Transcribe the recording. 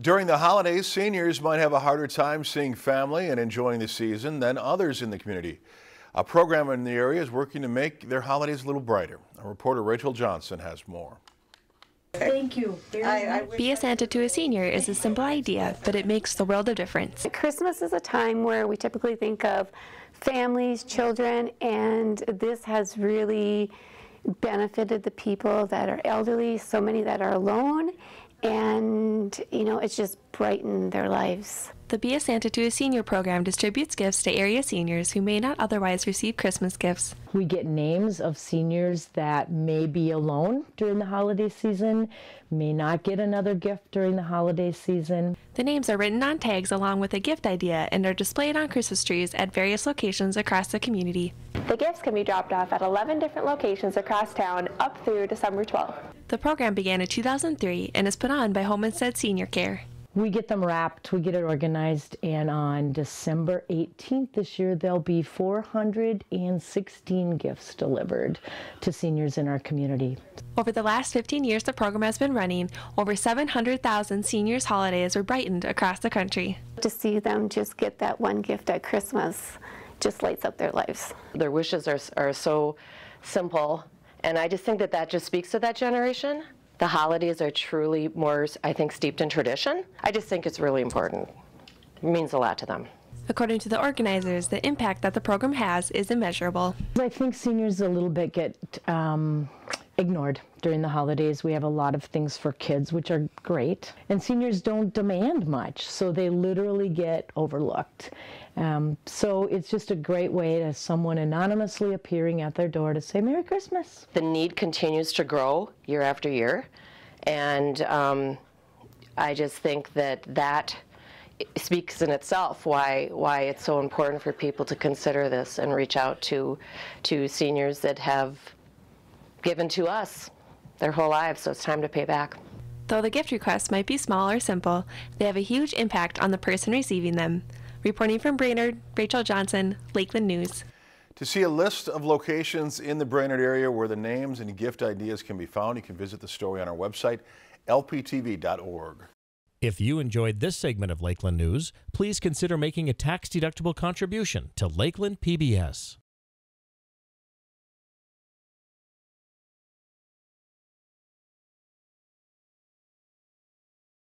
During the holidays, seniors might have a harder time seeing family and enjoying the season than others in the community. A program in the area is working to make their holidays a little brighter. Our reporter Rachel Johnson has more. Thank you. I, I Be a Santa to a senior is a simple idea, but it makes the world of difference. Christmas is a time where we typically think of families, children, and this has really benefited the people that are elderly, so many that are alone, and you know, it's just brightened their lives. The Be a Santa to a Senior program distributes gifts to area seniors who may not otherwise receive Christmas gifts. We get names of seniors that may be alone during the holiday season, may not get another gift during the holiday season. The names are written on tags along with a gift idea and are displayed on Christmas trees at various locations across the community. The gifts can be dropped off at 11 different locations across town up through December 12th. The program began in 2003 and is put on by Home Instead Senior Care. We get them wrapped, we get it organized, and on December 18th this year, there'll be 416 gifts delivered to seniors in our community. Over the last 15 years the program has been running, over 700,000 seniors' holidays were brightened across the country. To see them just get that one gift at Christmas just lights up their lives. Their wishes are, are so simple, and I just think that that just speaks to that generation the holidays are truly more, I think, steeped in tradition. I just think it's really important. It means a lot to them. According to the organizers, the impact that the program has is immeasurable. I think seniors a little bit get um, ignored during the holidays. We have a lot of things for kids, which are great. And seniors don't demand much, so they literally get overlooked. Um, so it's just a great way to someone anonymously appearing at their door to say Merry Christmas. The need continues to grow year after year, and um, I just think that that speaks in itself why why it's so important for people to consider this and reach out to to seniors that have given to us their whole lives, so it's time to pay back. Though the gift requests might be small or simple, they have a huge impact on the person receiving them. Reporting from Brainerd, Rachel Johnson, Lakeland News. To see a list of locations in the Brainerd area where the names and gift ideas can be found, you can visit the story on our website, lptv.org. If you enjoyed this segment of Lakeland News, please consider making a tax-deductible contribution to Lakeland PBS.